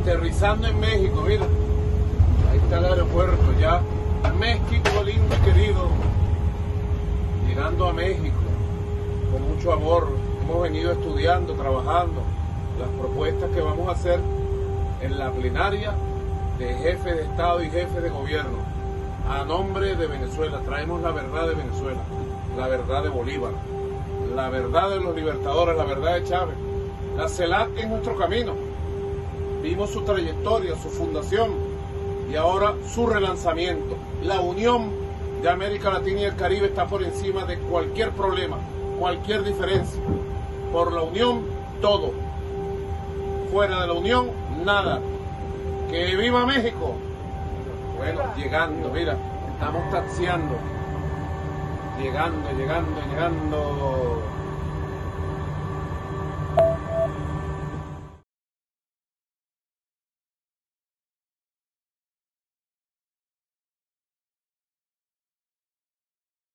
aterrizando en México, mira. Ahí está el aeropuerto ya. México lindo querido. Llegando a México con mucho amor. Hemos venido estudiando, trabajando las propuestas que vamos a hacer en la plenaria de jefe de Estado y jefe de gobierno. A nombre de Venezuela, traemos la verdad de Venezuela, la verdad de Bolívar, la verdad de los libertadores, la verdad de Chávez. La CELAC es nuestro camino. Vimos su trayectoria, su fundación y ahora su relanzamiento. La unión de América Latina y el Caribe está por encima de cualquier problema, cualquier diferencia. Por la unión, todo. Fuera de la unión, nada. ¡Que viva México! Bueno, llegando, mira, estamos taxiando. Llegando, llegando, llegando.